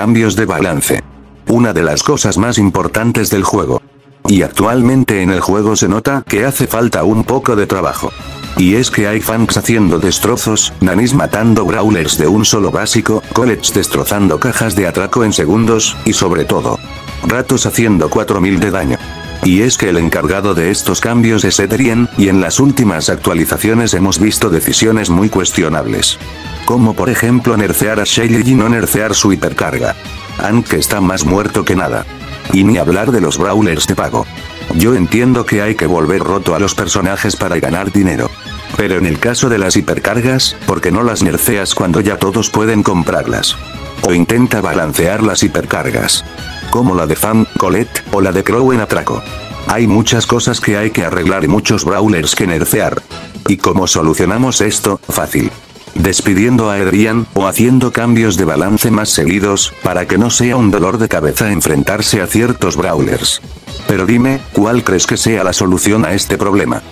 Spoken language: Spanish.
cambios de balance. Una de las cosas más importantes del juego. Y actualmente en el juego se nota que hace falta un poco de trabajo. Y es que hay fans haciendo destrozos, nanis matando brawlers de un solo básico, college destrozando cajas de atraco en segundos, y sobre todo, ratos haciendo 4000 de daño. Y es que el encargado de estos cambios es Edrien, y en las últimas actualizaciones hemos visto decisiones muy cuestionables. Como por ejemplo nerfear a Shelly y no nerfear su hipercarga. Aunque está más muerto que nada. Y ni hablar de los brawlers de pago. Yo entiendo que hay que volver roto a los personajes para ganar dinero. Pero en el caso de las hipercargas, ¿por qué no las nerfeas cuando ya todos pueden comprarlas? O intenta balancear las hipercargas. Como la de Fan, Colette, o la de Crow en Atraco. Hay muchas cosas que hay que arreglar y muchos brawlers que nerfear. ¿Y cómo solucionamos esto? Fácil. Despidiendo a Adrian, o haciendo cambios de balance más seguidos, para que no sea un dolor de cabeza enfrentarse a ciertos brawlers. Pero dime, ¿cuál crees que sea la solución a este problema?